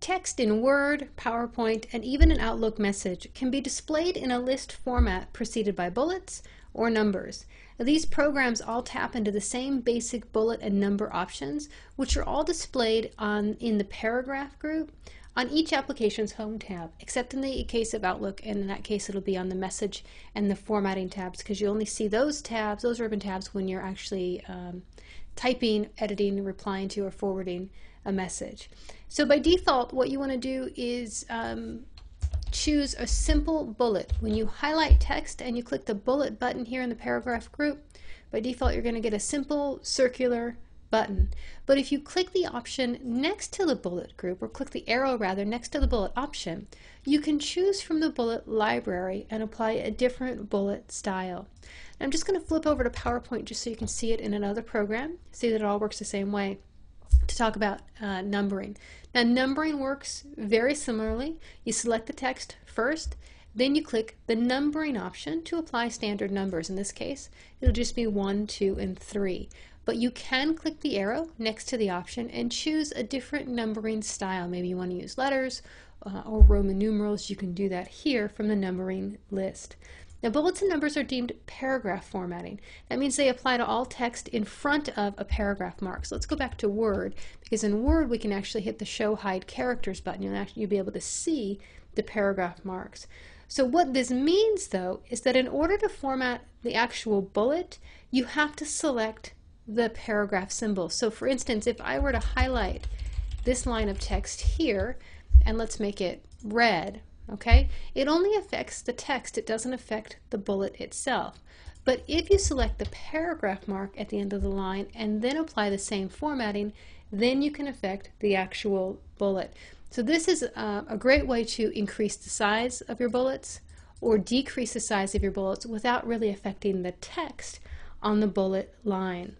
Text in Word, PowerPoint, and even an Outlook message can be displayed in a list format preceded by bullets or numbers. These programs all tap into the same basic bullet and number options, which are all displayed on in the paragraph group on each application's home tab, except in the case of Outlook, and in that case it'll be on the message and the formatting tabs, because you only see those tabs, those ribbon tabs, when you're actually um, typing, editing, replying to, or forwarding a message. So by default, what you want to do is um, choose a simple bullet. When you highlight text and you click the bullet button here in the paragraph group, by default you're going to get a simple circular button. But if you click the option next to the bullet group, or click the arrow rather next to the bullet option, you can choose from the bullet library and apply a different bullet style. I'm just going to flip over to PowerPoint just so you can see it in another program, see that it all works the same way to talk about uh, numbering. Now numbering works very similarly. You select the text first, then you click the numbering option to apply standard numbers. In this case, it'll just be 1, 2, and 3. But you can click the arrow next to the option and choose a different numbering style. Maybe you want to use letters uh, or Roman numerals. You can do that here from the numbering list. Now bullets and numbers are deemed paragraph formatting. That means they apply to all text in front of a paragraph mark. So let's go back to Word, because in Word we can actually hit the Show Hide Characters button. You'll actually you'll be able to see the paragraph marks. So what this means though is that in order to format the actual bullet, you have to select the paragraph symbol. So for instance, if I were to highlight this line of text here, and let's make it red, okay? It only affects the text, it doesn't affect the bullet itself. But if you select the paragraph mark at the end of the line and then apply the same formatting, then you can affect the actual bullet. So this is uh, a great way to increase the size of your bullets or decrease the size of your bullets without really affecting the text on the bullet line.